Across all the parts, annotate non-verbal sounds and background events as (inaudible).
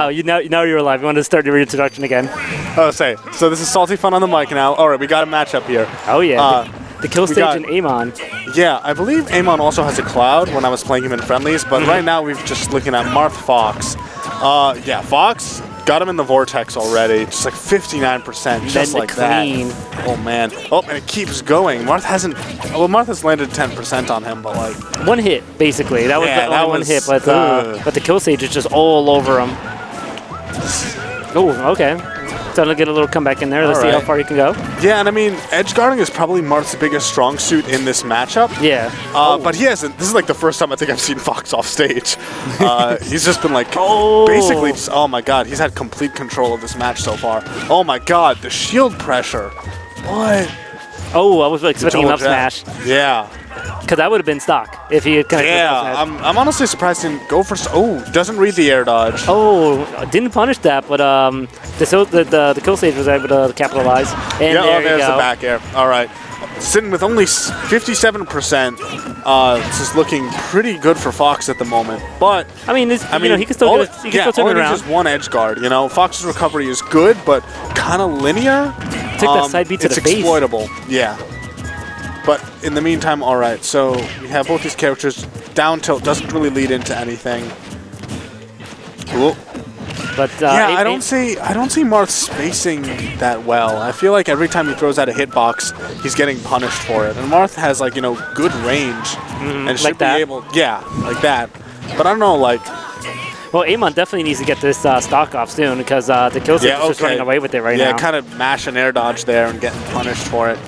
Oh, you know, now you're alive. You want to start your introduction again? Oh, say. So this is Salty Fun on the mic now. All right, we got a matchup here. Oh, yeah. Uh, the, Killsage got- and Amon. Yeah, I believe Amon also has a cloud when I was playing him in friendlies, but Mm-hmm. right now we're just looking at Marth Fox. Uh, yeah, Fox got him in the vortex already, just like 59%, just like that. Oh man. Oh, and it keeps going. Marth hasn't. Well, Marth has landed 10% on him, but like, One hit, basically. That was Yeah, the that only one hit, but uh, but the Killsage is just all over him. Oh, okay. Starting to get a little comeback in there. Let's All see how far you can go. yeah, and I mean, edge guarding is probably Marth's biggest strong suit in this matchup. Yeah. Uh, But he hasn't. This is like the first time I think I've seen Fox (laughs) off stage. Uh, (laughs) he's just been like, Oh. basically, just, oh my god, he's had complete control of this match so far. Oh my god, the shield pressure. What? Oh, I was expecting him up Double smash Yeah. Because that would have been stock if he had connected. Yeah. I'm, I'm honestly surprised he didn't go for. Oh, doesn't read the air dodge. Oh, didn't punish that, but um, the so- the, the, the Killsage was able to capitalize. And yeah, there oh, there's the back air. All right. Sitting with only 57%. Uh, this is looking pretty good for Fox at the moment. But I mean, this, I you mean, know, he can still get, he can yeah, still turn all it it around. is one edge guard. You know, Fox's recovery is good, but kind of linear. Took that side beat to it's the face. exploitable. Yeah. But in the meantime, all right. So we have both these characters. Down tilt doesn't really lead into anything. Cool. But uh, yeah, I don't see I don't see Marth spacing that well. I feel like every time he throws out a hitbox, he's getting punished for it. And Marth has like you know good range and should like that? be able, yeah, like that. But I don't know, like Well, Amon definitely needs to get this uh, stock off soon because uh, the Killsage Yeah, is just okay. running away with it right yeah, now. Yeah, kind of mash an air dodge there and getting punished for it.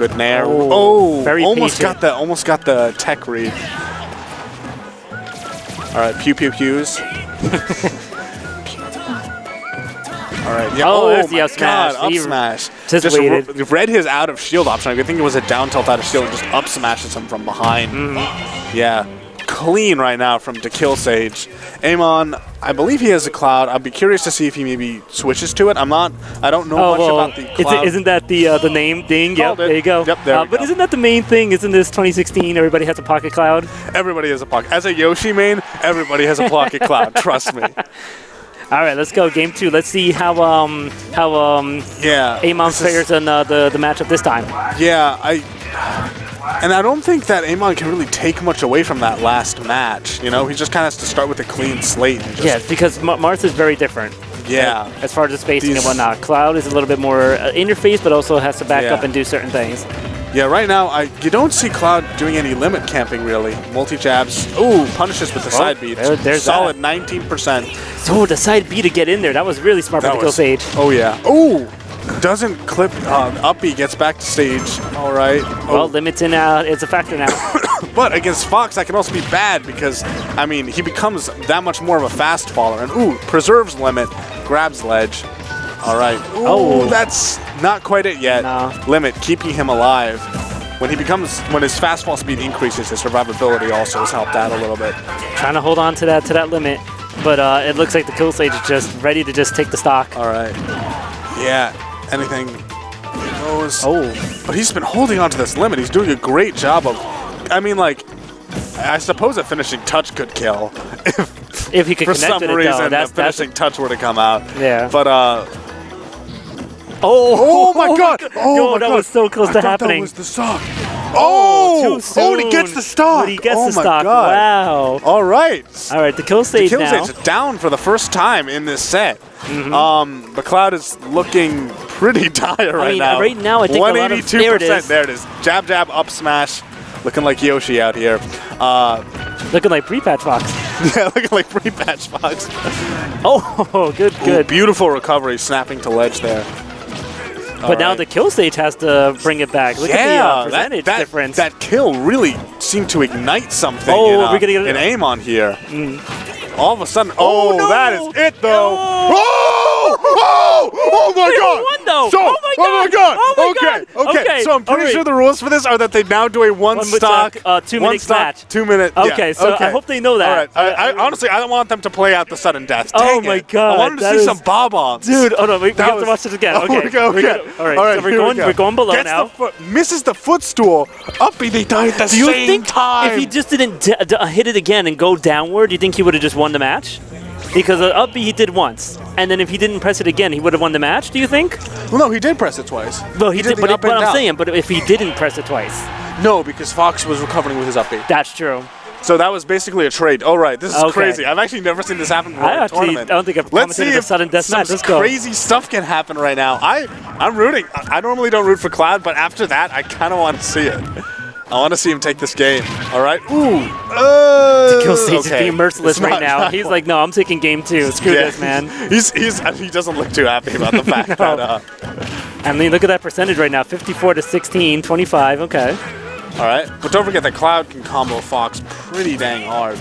Good nair. Oh, Oh, very almost patient. got the almost got the tech read. All right, pew pew pews. (laughs) All right. Yeah. Oh, Oh, there's the up smash. God, up smash. just read his out of shield option. I think it was a down tilt out of shield and just up smashes him from behind. Mm-hmm. Yeah. Clean right now from to Killsage. Amon, I believe he has a cloud. I'd be curious to see if he maybe switches to it. I'm not. I don't know Oh, much well, about the cloud. it, isn't that the uh, the name thing? Yep, it. there you go. Yep, there uh, But go. isn't that the main thing? Isn't this 2016? Everybody has a pocket cloud. Everybody has a pocket. As a Yoshi main, everybody has a pocket cloud. (laughs) Trust me. All right, let's go. Game two. Let's see how um how um Yeah. Amon fares in uh, the the matchup this time. Yeah, I. And I don't think that Amon can really take much away from that last match. You know, he just kind of has to start with a clean slate. And just, Yes, because Ma- Marth is very different. Yeah. As far as the spacing and These- whatnot, Cloud is a little bit more uh, in your face, but also has to back Yeah. up and do certain things. Yeah, right now, I you don't see Cloud doing any limit camping really. Multi jabs. Ooh, punishes with the side beat. there- there's Solid 19%. So the side B to get in there, that was really smart That by the Kill was- Sage. Oh yeah. Ooh, doesn't clip. Uh, up B gets back to stage. All right. Well, Oh, limits in uh, it's a factor now. (coughs) but against Fox, that can also be bad because I mean he becomes that much more of a fast faller. And ooh, preserves limit, grabs ledge. All right. Ooh, Oh. that's not quite it yet. No. Limit keeping him alive. When he becomes, when his fast fall speed increases, his survivability also has helped out a little bit. Trying to hold on to that to that limit, but uh, it looks like the Killsage is just ready to just take the stock. All right. Yeah. Anything goes. Oh, But he's been holding on to this limit. He's doing a great job of. I mean, like, I suppose a finishing touch could kill if, if he could for connect some it reason, though, a that's that's finishing touch were to come out. Yeah. But uh. oh, Oh (laughs) my God! Oh Yo, my that God. was so close I to happening. That was the stock. Oh! Oh, soon. and he gets the stock. But he gets oh the my stock. God. Wow. All right. All right, the Killsage the Kill now. Down for the first time in this set. Mm-hmm. Um, the cloud is looking pretty dire right mean, now. right now, I think a of- 182%. there it is. There it is. Jab, jab, up smash. Looking like Yoshi out here. Uh, Looking like pre-patch Fox. (laughs) yeah, looking like free patch Fox. Oh, (laughs) good, Ooh, good. beautiful recovery, snapping to ledge there. but now right. the Killsage has to bring it back. Look at the uh, that, percentage that, difference. that kill really seemed to ignite something Oh, in, uh, we gonna get- in Amon here. All of a sudden, Oh, oh, no! that is it though. No! Oh, oh, oh my Three god! one, though. So, Oh my Oh my God. Oh my okay, God. okay, Okay, So I'm pretty all right. sure the rules for this are that they now do a one, One stock, uh, two one minute stock, match. two minute. yeah, Okay, so I hope they know that. All right. I, I, honestly, I don't want them to play out the sudden death. Oh Dang my it. God, I wanted to see is- some Bob-ombs. Dude, oh no, we, we have was- to watch this again. (laughs) Oh, Okay, we go, we're okay. gonna- all right, so we're here we going, go. we're going below Gets now. The foot, misses the footstool. Uppy, they die at the do you think time. if he just didn't hit it again and go downward, do you think he would have just won the match? Because uh, up B he did once, and then if he didn't press it again, he would have won the match. Do you think? Well, no, he did press it twice. Well, he, did, the but, but I'm saying, but if he didn't press it twice, No, because Fox was recovering with his up B. that's true. So that was basically a trade. Oh, right. This is Okay. crazy. I've actually never seen this happen before I actually tournament. don't think I've Let's see if sudden death some match. Crazy stuff can happen right now. I, I'm rooting. I I normally don't root for Cloud, but after that, I kind of want to see it. I want to see him take this game. All right. Ooh. Uh, Killsage okay. is being merciless right now. He's like, no, I'm taking game two. Screw Yeah. this, man. (laughs) He's, he's, he doesn't look too happy about the (laughs) fact that. Uh, I mean, look at that percentage right now 54 to 16, 25. Okay. all right. But don't forget that Cloud can combo Fox pretty dang hard.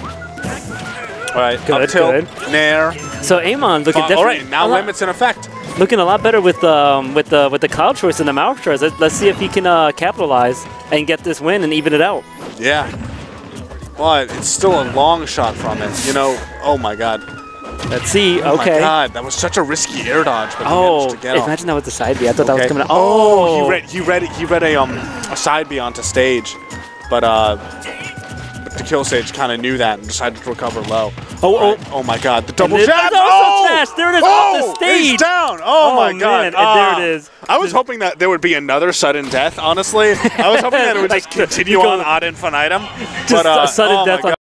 All right. Good, up tilt, good. Nair. So Amon looking all right. Now limits in effect. looking a lot better with um, with the with the cloud choice and the mouth choice. Let, let's see if he can uh, capitalize and get this win and even it out. Yeah. But it's still a long shot from it. You know, oh my god. Let's see. Oh okay. my god, that was such a risky air dodge, but he Oh, managed to get off. imagine that was the side B. I thought that was coming out. Oh, Oh, he read he read he read a um a side B onto stage, but uh, Killsage kind of knew that and decided to recover low. Oh, All right. oh. oh my god, the double jab! Oh, smash. There it is, oh, off the He's stage. down. Oh, Oh, my god, man, and Ah. there it is. I was hoping that there would be another sudden death. Honestly, I was hoping that it would (laughs) Like, just continue on ad infinitum. (laughs) Just but, uh, a sudden oh death.